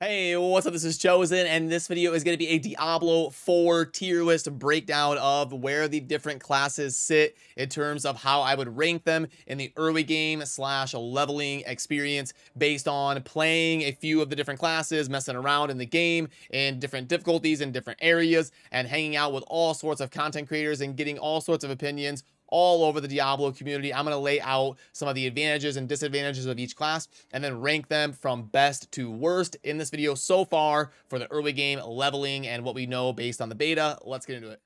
Hey, what's up? This is Chosen, and this video is going to be a Diablo 4 tier list breakdown of where the different classes sit in terms of how I would rank them in the early game slash leveling experience based on playing a few of the different classes, messing around in the game in different difficulties in different areas, and hanging out with all sorts of content creators and getting all sorts of opinions all over the Diablo community. I'm going to lay out some of the advantages and disadvantages of each class and then rank them from best to worst in this video so far for the early game leveling and what we know based on the beta. Let's get into it.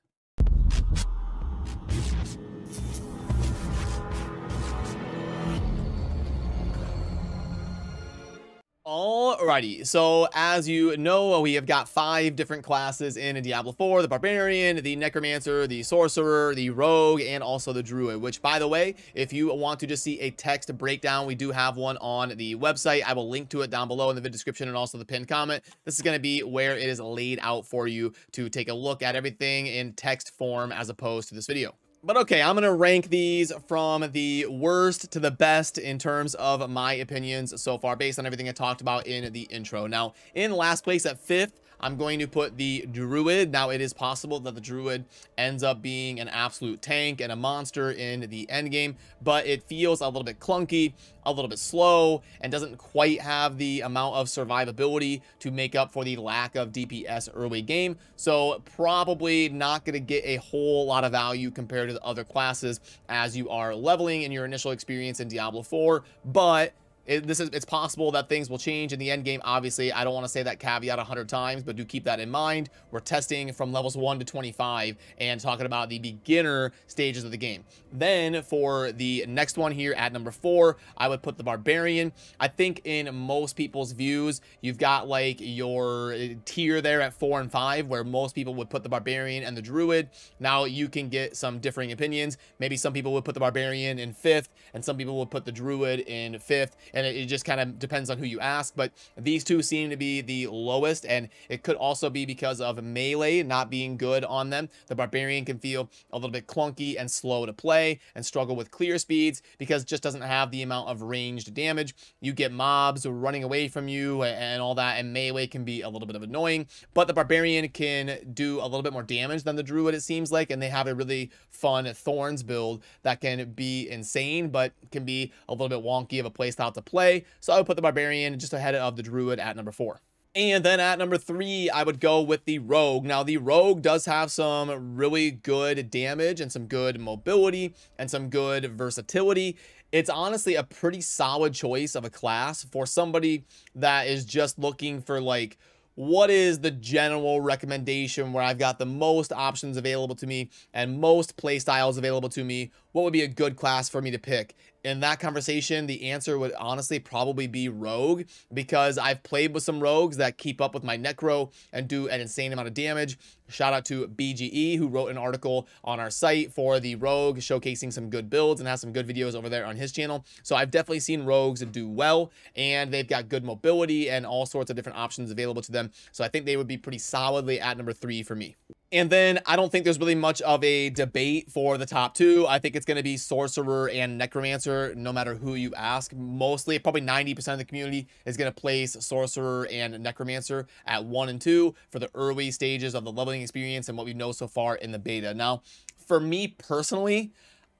Alrighty, so as you know, we have got five different classes in Diablo 4, the Barbarian, the Necromancer, the Sorcerer, the Rogue, and also the Druid, which by the way, if you want to just see a text breakdown, we do have one on the website. I will link to it down below in the video description and also the pinned comment. This is going to be where it is laid out for you to take a look at everything in text form as opposed to this video. But okay, I'm going to rank these from the worst to the best in terms of my opinions so far based on everything I talked about in the intro. Now, in last place at fifth, I'm going to put the Druid. Now, it is possible that the Druid ends up being an absolute tank and a monster in the end game, but it feels a little bit clunky, a little bit slow, and doesn't quite have the amount of survivability to make up for the lack of DPS early game. So probably not going to get a whole lot of value compared to the other classes as you are leveling in your initial experience in Diablo 4, but it, this is it's possible that things will change in the end game obviously. I don't want to say that caveat 100 times but do keep that in mind. We're testing from levels 1 to 25 and talking about the beginner stages of the game. Then for the next one here at number four i would put the barbarian. I think in most people's views you've got like your tier there at four and five where most people would put the barbarian and the druid. Now you can get some differing opinions. Maybe some people would put the barbarian in fifth and some people would put the druid in fifth and it, it just kind of depends on who you ask. But these two seem to be the lowest, and it could also be because of melee not being good on them. The Barbarian can feel a little bit clunky and slow to play and struggle with clear speeds because it just doesn't have the amount of ranged damage. You get mobs running away from you and all that, and melee can be a little bit of annoying. But the Barbarian can do a little bit more damage than the Druid, it seems like, and they have a really fun Thorns build that can be insane, but can be a little bit wonky of a playstyle to play. So I would put the Barbarian just ahead of the Druid at number four. And then at number three, I would go with the Rogue. Now, the Rogue does have some really good damage and some good mobility and some good versatility. It's honestly a pretty solid choice of a class for somebody that is just looking for like what is the general recommendation where I've got the most options available to me and most play styles available to me? What would be a good class for me to pick? In that conversation, the answer would honestly probably be Rogue because I've played with some Rogues that keep up with my Necro and do an insane amount of damage. Shout out to BGE who wrote an article on our site for the Rogue showcasing some good builds and has some good videos over there on his channel. So I've definitely seen Rogues do well and they've got good mobility and all sorts of different options available to them. So I think they would be pretty solidly at number three for me. And then I don't think there's really much of a debate for the top two. I think it's going to be Sorcerer and Necromancer, no matter who you ask. Mostly, probably 90% of the community is going to place Sorcerer and Necromancer at one and two for the early stages of the leveling experience and what we know so far in the beta. Now, for me personally,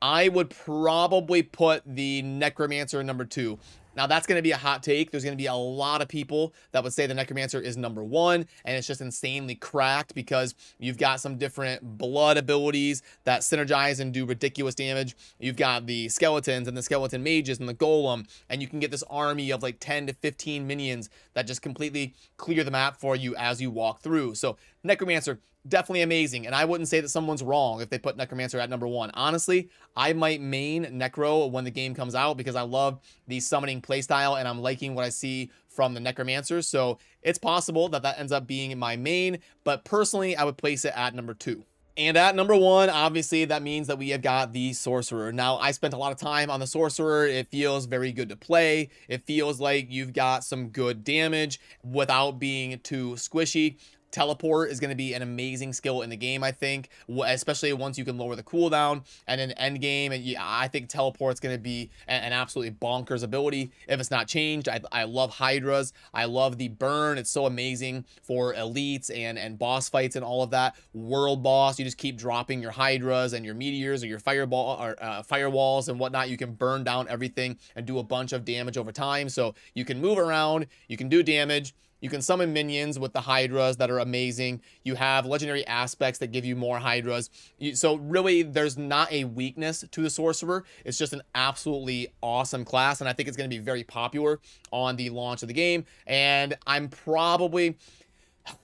I would probably put the Necromancer number two. Now, that's going to be a hot take. There's going to be a lot of people that would say the Necromancer is number one, and it's just insanely cracked because you've got some different blood abilities that synergize and do ridiculous damage. You've got the skeletons and the skeleton mages and the golem, and you can get this army of like 10 to 15 minions that just completely clear the map for you as you walk through. So, Necromancer, definitely amazing. And I wouldn't say that someone's wrong if they put Necromancer at number one. Honestly, I might main Necro when the game comes out because I love the summoning playstyle and I'm liking what I see from the Necromancer. So it's possible that that ends up being my main, but personally, I would place it at number two. And at number one, obviously, that means that we have got the Sorcerer. Now, I spent a lot of time on the Sorcerer. It feels very good to play. It feels like you've got some good damage without being too squishy. Teleport is going to be an amazing skill in the game, I think, especially once you can lower the cooldown and in end game. And yeah, I think Teleport's going to be an, an, absolutely bonkers ability if it's not changed. I, I love Hydras. I love the burn. It's so amazing for elites and, and boss fights and all of that. World boss, you just keep dropping your Hydras and your meteors or your fireball or uh, firewalls and whatnot. You can burn down everything and do a bunch of damage over time. So you can move around, you can do damage, you can summon minions with the Hydras that are amazing. You have legendary aspects that give you more Hydras. so really, there's not a weakness to the Sorcerer. It's just an absolutely awesome class, and I think it's going to be very popular on the launch of the game. And I'm probably,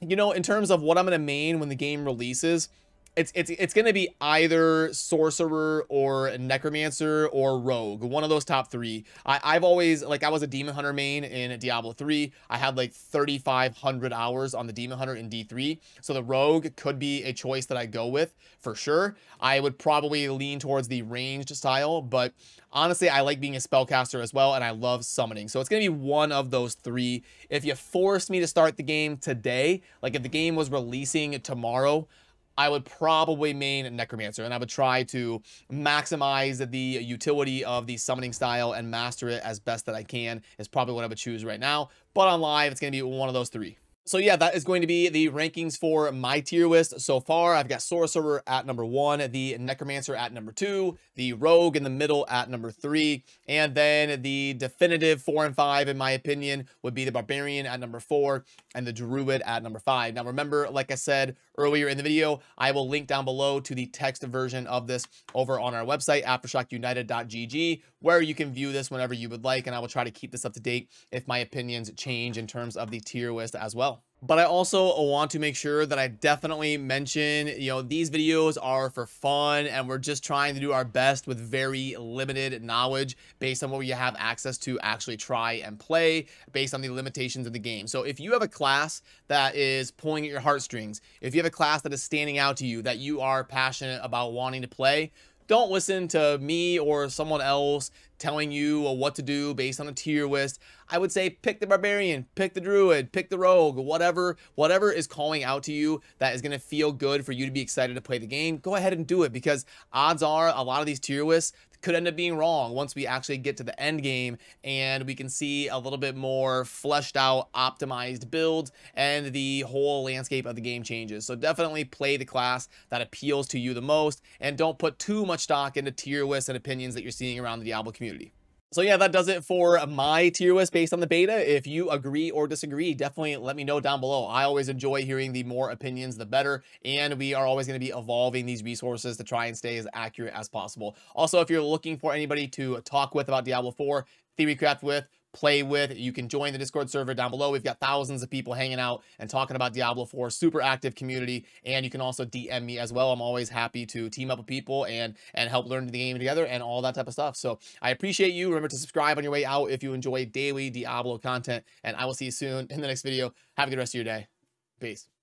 you know, in terms of what I'm going to main when the game releases, it's it's it's going to be either sorcerer or necromancer or rogue one of those top three. I, i've always like i was a demon hunter main in diablo 3 i had like 3500 hours on the demon hunter in d3 so the rogue could be a choice that i go with for sure. I would probably lean towards the ranged style but honestly i like being a spellcaster as well and i love summoning. So it's going to be one of those three. If you forced me to start the game today like if the game was releasing tomorrow I would probably main Necromancer, and I would try to maximize the utility of the summoning style and master it as best that I can is probably what I would choose right now. But on live, it's going to be one of those three. So yeah, that is going to be the rankings for my tier list so far. I've got Sorcerer at number one, the Necromancer at number two, the Rogue in the middle at number three, and then the definitive four and five, in my opinion, would be the Barbarian at number four and the Druid at number five. Now remember, like I said earlier in the video, I will link down below to the text version of this over on our website, aftershockunited.gg, where you can view this whenever you would like, and I will try to keep this up to date if my opinions change in terms of the tier list as well. But I also want to make sure that I definitely mention, you know, these videos are for fun and we're just trying to do our best with very limited knowledge based on what we have access to actually try and play based on the limitations of the game. So if you have a class that is pulling at your heartstrings, if you have a class that is standing out to you that you are passionate about wanting to play, don't listen to me or someone else telling you what to do based on a tier list. I would say pick the barbarian, pick the druid, pick the rogue, whatever, whatever is calling out to you that is going to feel good for you to be excited to play the game. Go ahead and do it because odds are a lot of these tier lists, could end up being wrong once we actually get to the end game and we can see a little bit more fleshed out, optimized build and the whole landscape of the game changes. So definitely play the class that appeals to you the most and don't put too much stock into tier lists and opinions that you're seeing around the Diablo community. So yeah, that does it for my tier list based on the beta. If you agree or disagree, definitely let me know down below. I always enjoy hearing the more opinions, the better. And we are always going to be evolving these resources to try and stay as accurate as possible. Also, if you're looking for anybody to talk with about Diablo 4, Theorycraft with, play with. You can join the Discord server down below. We've got thousands of people hanging out and talking about Diablo 4, super active community. And you can also DM me as well. I'm always happy to team up with people and, and help learn the game together and all that type of stuff. So I appreciate you. Remember to subscribe on your way out if you enjoy daily Diablo content. And I will see you soon in the next video. Have a good rest of your day. Peace.